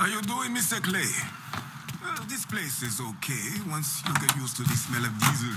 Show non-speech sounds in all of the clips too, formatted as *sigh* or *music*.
How you doing, Mr. Clay? Well, this place is okay once you get used to the smell of diesel.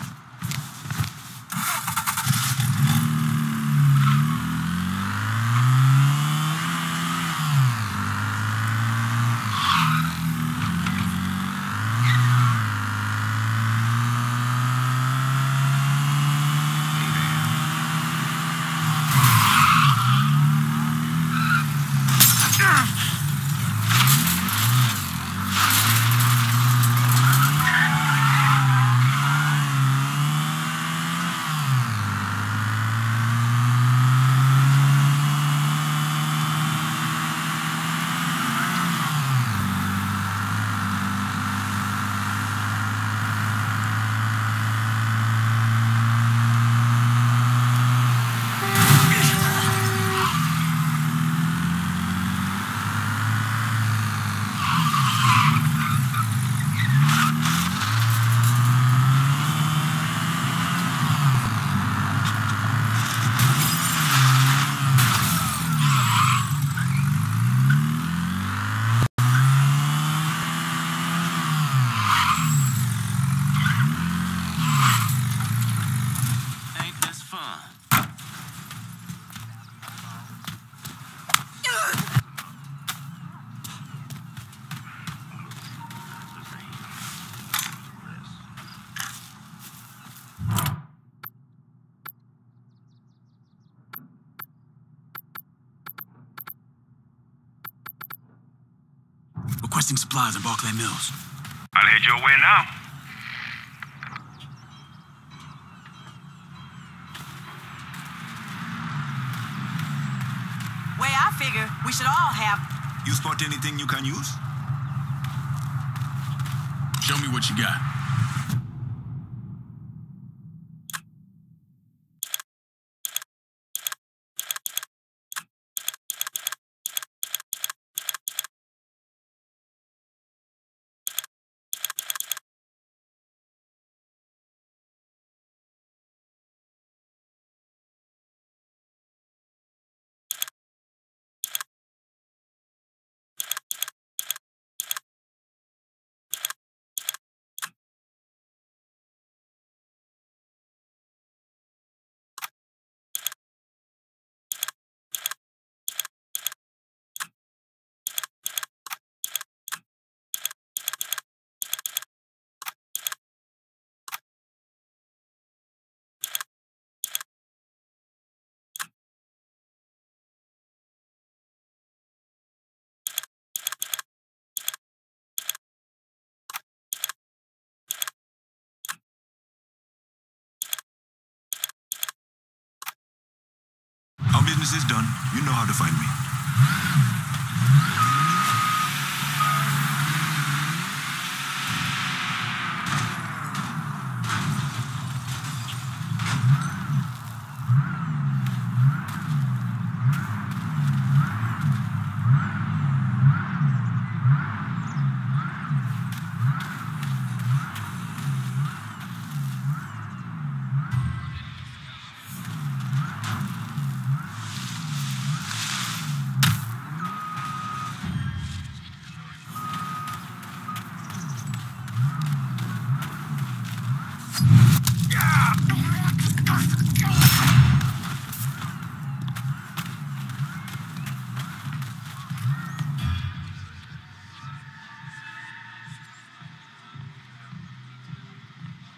Ain't this fun? Requesting supplies in Barclay Mills. I'll head your way now. Way I figure we should all have. You spot anything you can use? Show me what you got. Our business is done. You know how to find me.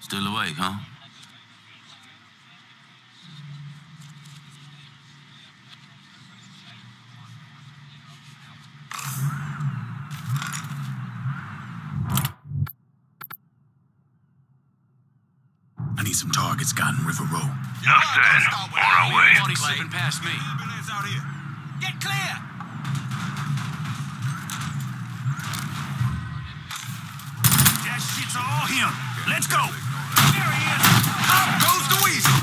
Still awake, huh? I need some targets, Cotton River Row. Enough said. On our way. Party slipping past me. Ambulance out here. Get clear! That shit's all him. Let's go. Up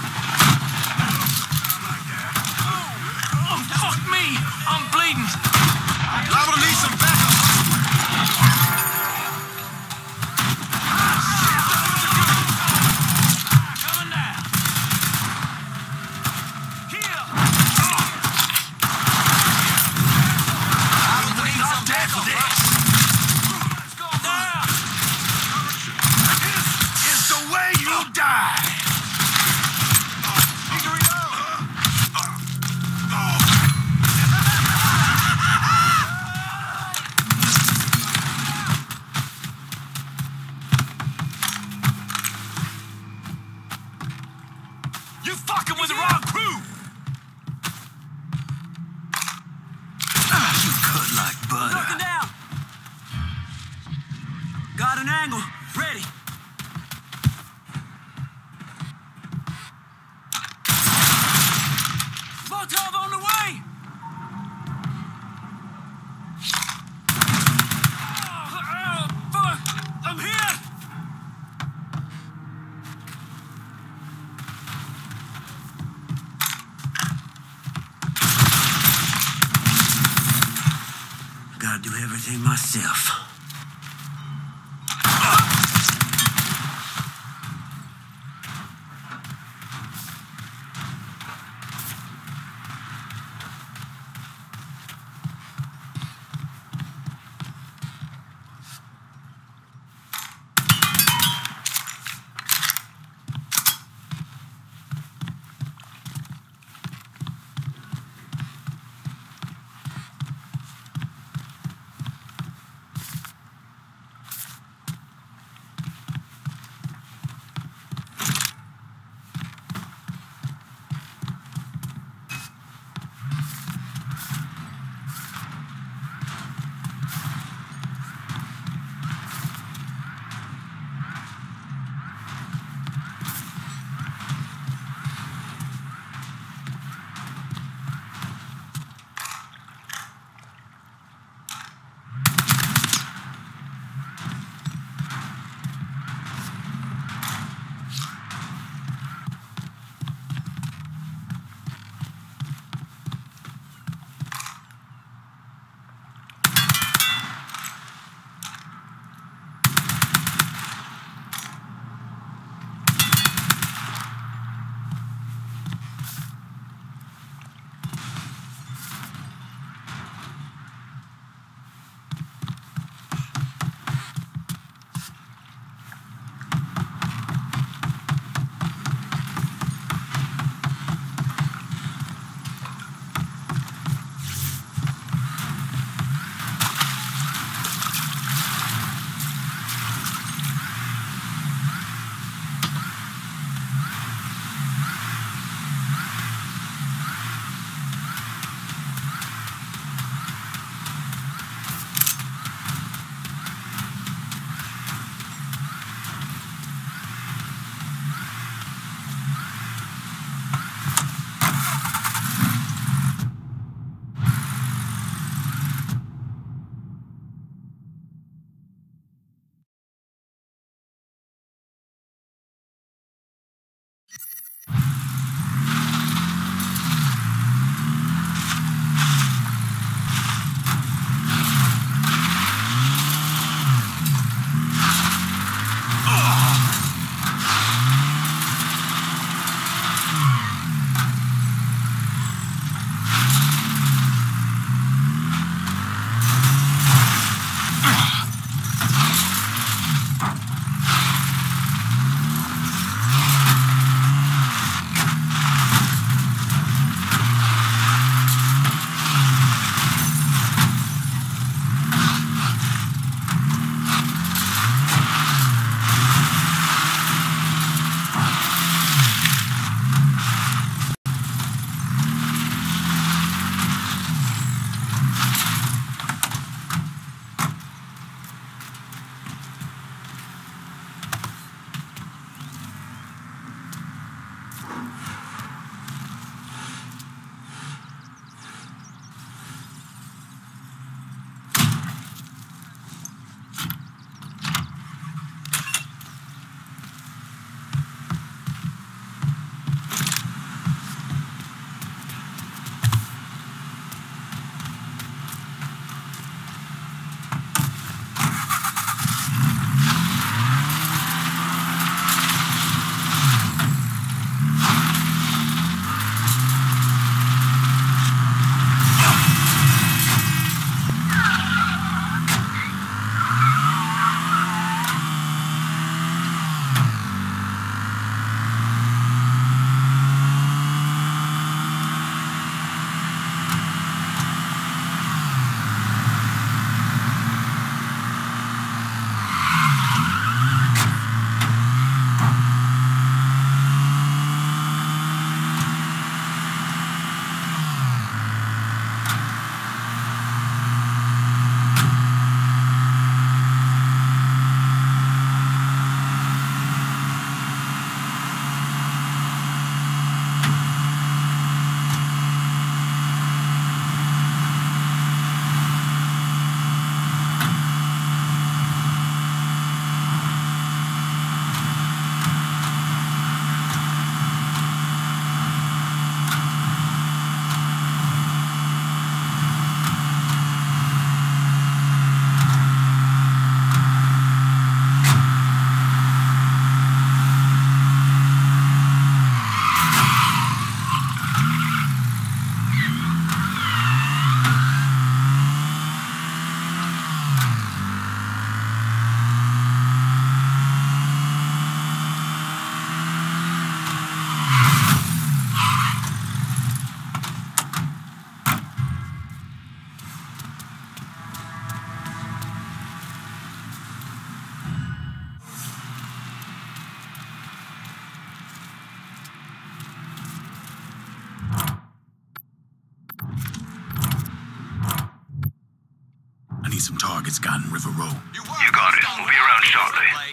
target's gotten River Row. You got it. We'll be around shortly.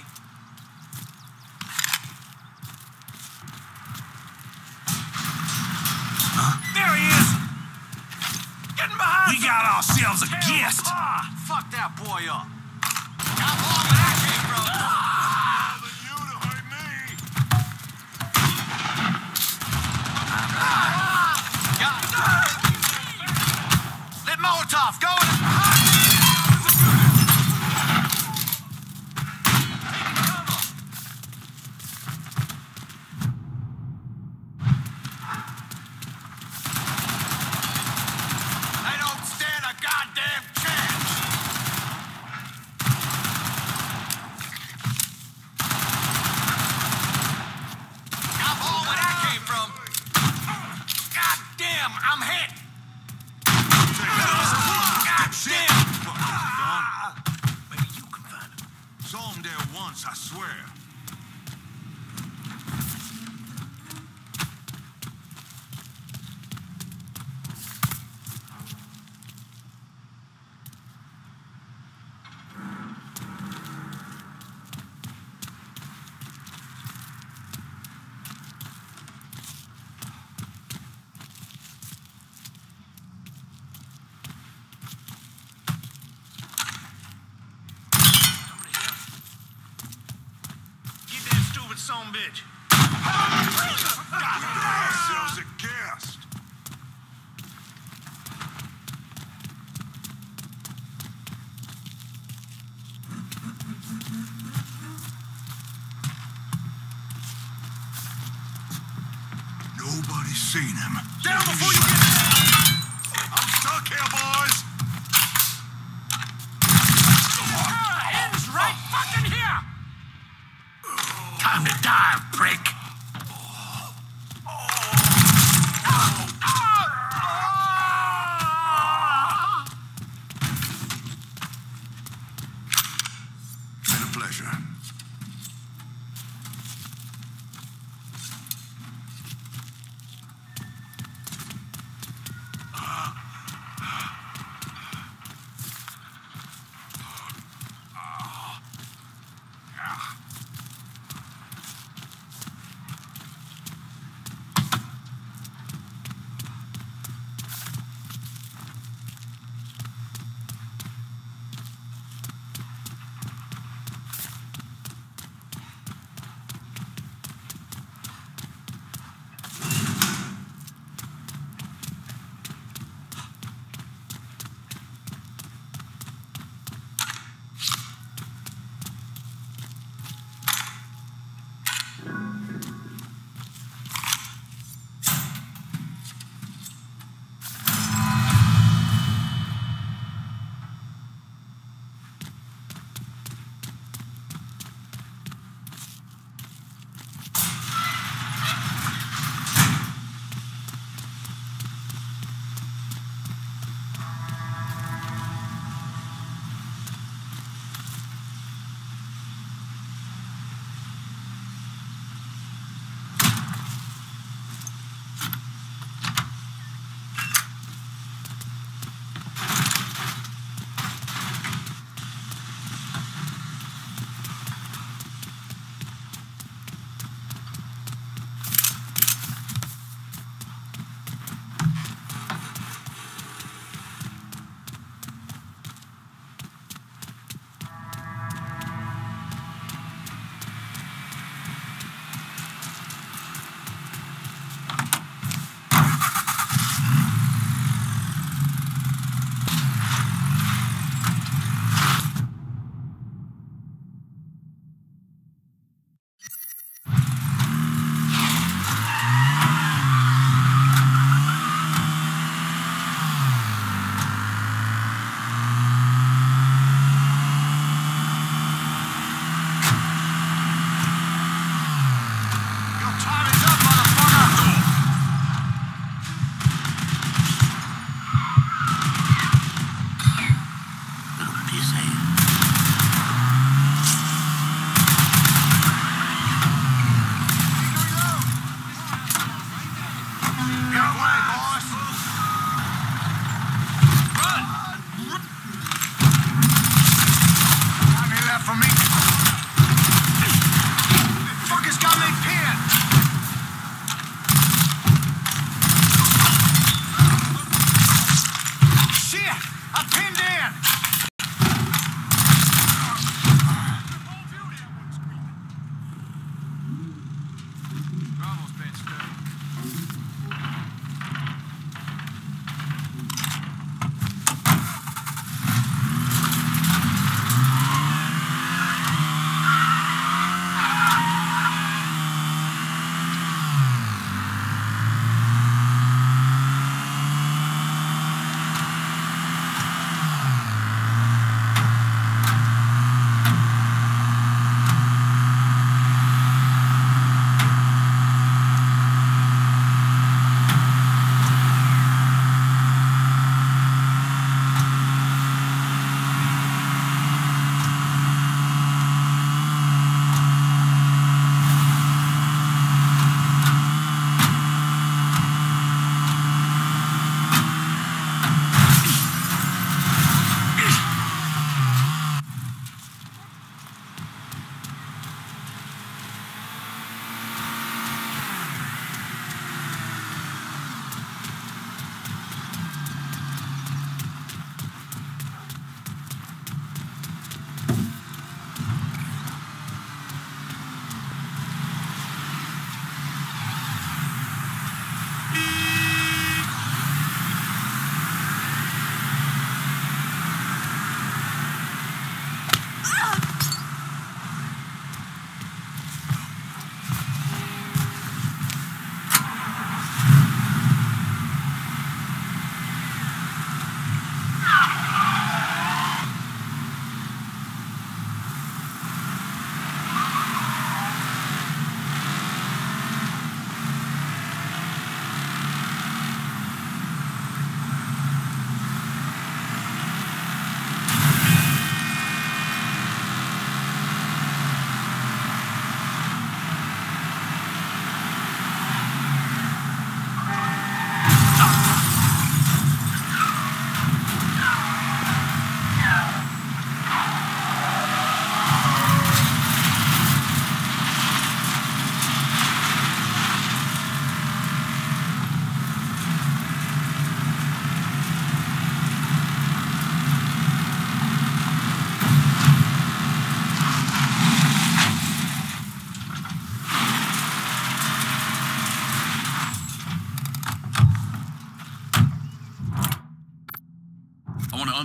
already seen him. Down before you get! I'm stuck here, boy!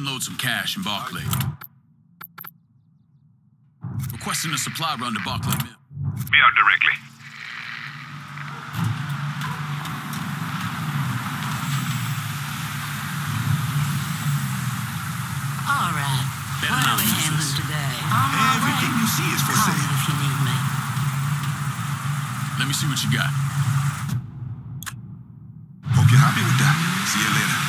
Unload some cash in Barclay. Requesting a supply run to Barclay Mill. Be out directly. All right. Better what are we handling this. today? On my Everything way. you see is for sale. if you need me. Let me see what you got. Hope you're happy with that. See you later.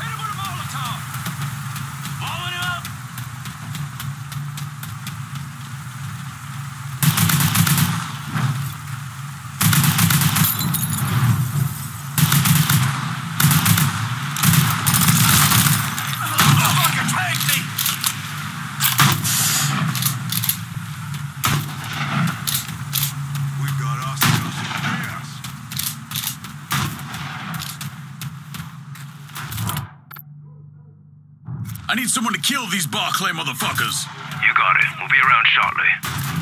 Hit him with a Molotov. Blowing him up. Motherfucker, take me. We got ourselves a gas. I need someone to kill these Barclay motherfuckers. You got it. We'll be around shortly.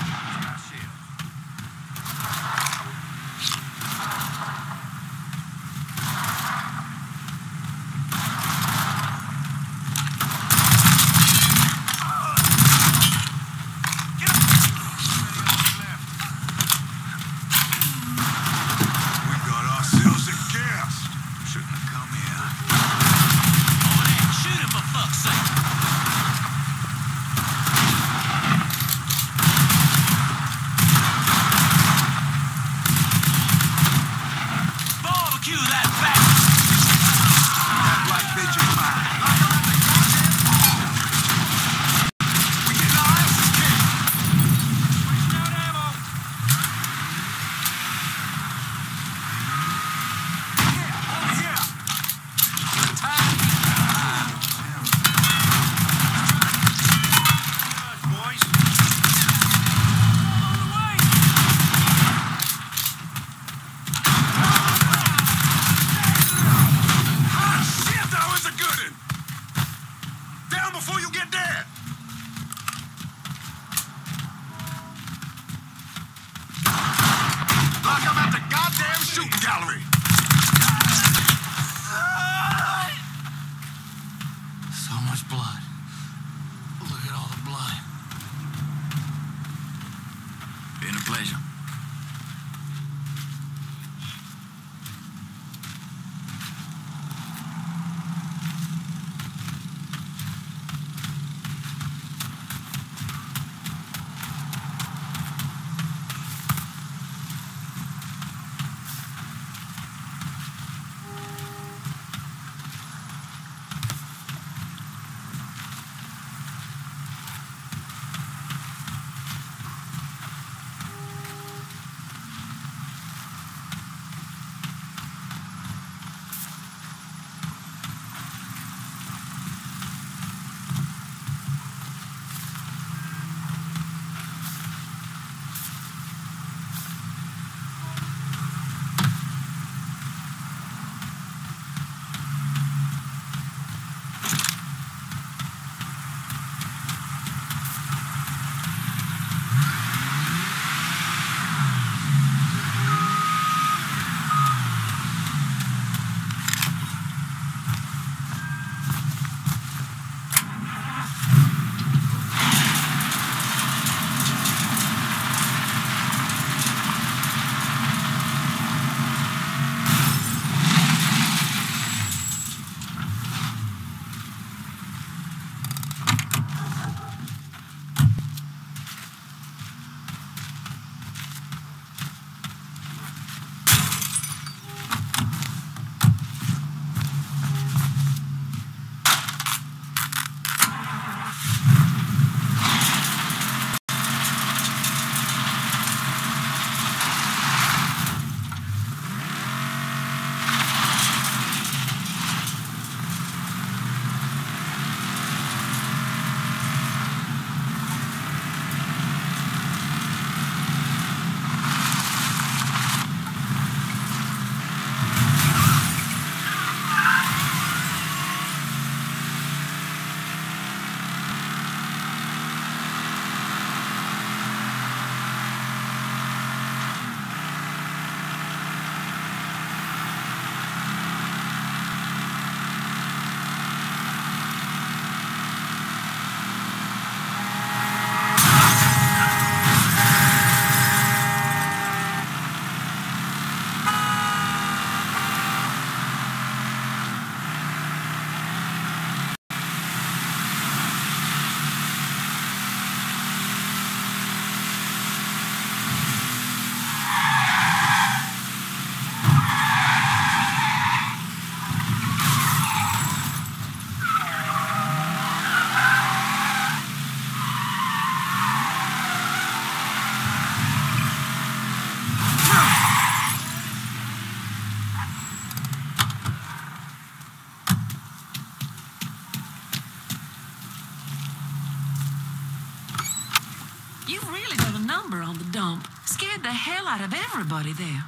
The hell out of everybody there.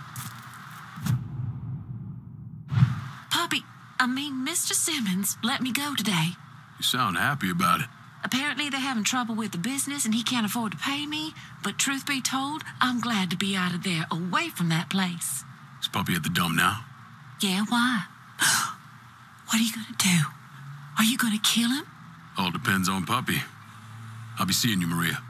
Puppy, I mean, Mr. Simmons let me go today. You sound happy about it. Apparently, they're having trouble with the business and he can't afford to pay me. But truth be told, I'm glad to be out of there, away from that place. Is Puppy at the dump now? Yeah, why? *sighs* what are you gonna do? Are you gonna kill him? All depends on Puppy. I'll be seeing you, Maria.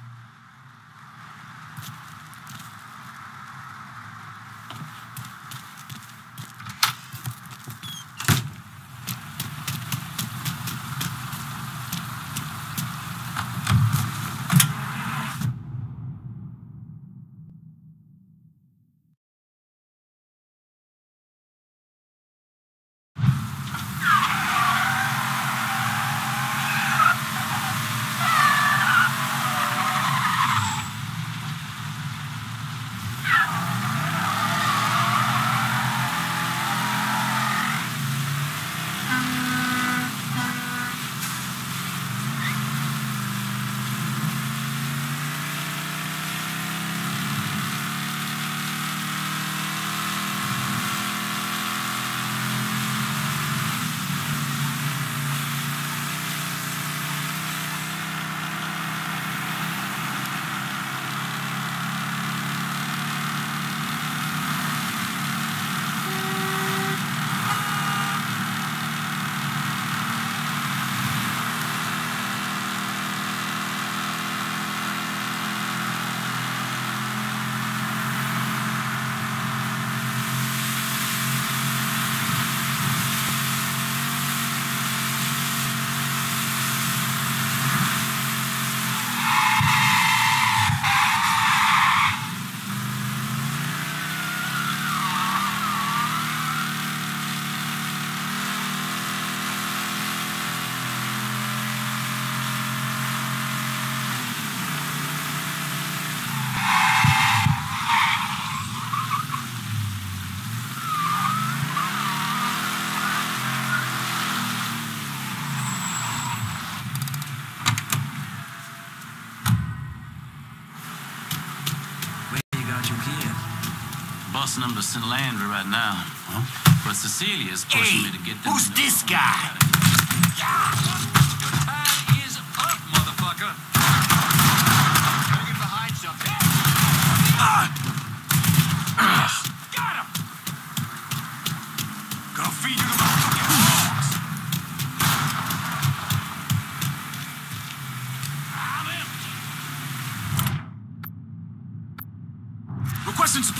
Them to Landry right now. Huh? But Cecilia's pushing Hey, me to get them. who's this guy?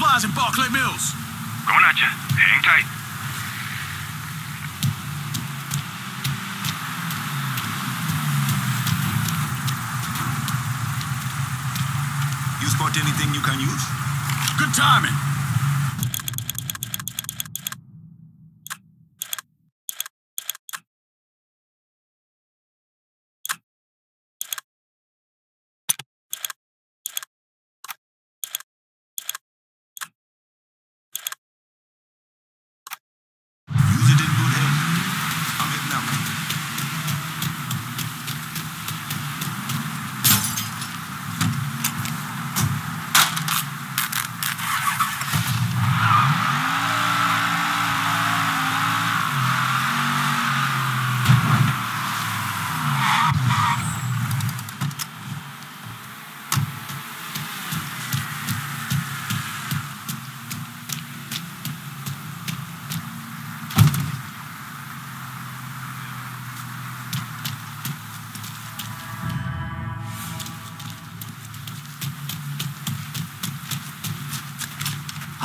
Supplies in Barclay Mills. Going at you. Hang tight. You spot anything you can use? Good timing.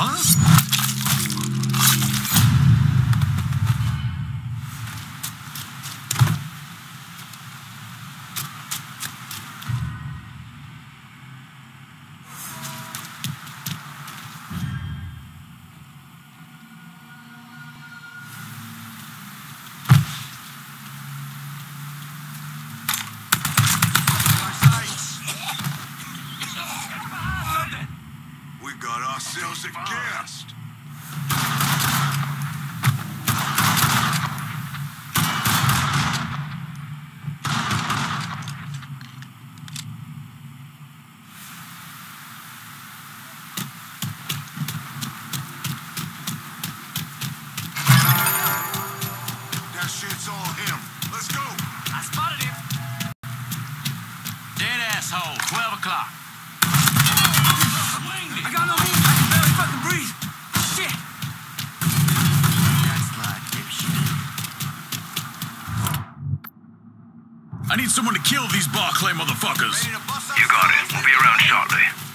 Huh? Someone to kill these Barclay motherfuckers. You got it. We'll be around shortly.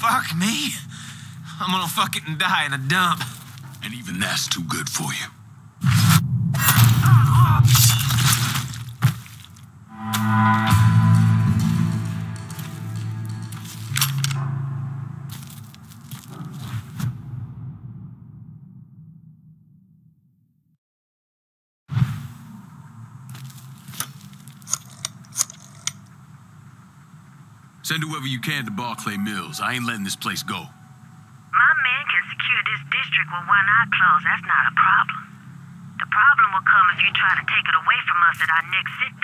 Fuck me. I'm gonna fucking die in a dump. And even that's too good for you. Ah, ah. Send whoever you can to Barclay Mills. I ain't letting this place go. My men can secure this district with one eye closed. That's not a problem. The problem will come if you try to take it away from us at our next sit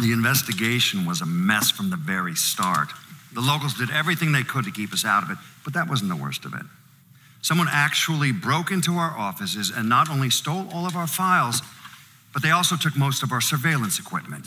The investigation was a mess from the very start. The locals did everything they could to keep us out of it, but that wasn't the worst of it. Someone actually broke into our offices and not only stole all of our files, but they also took most of our surveillance equipment.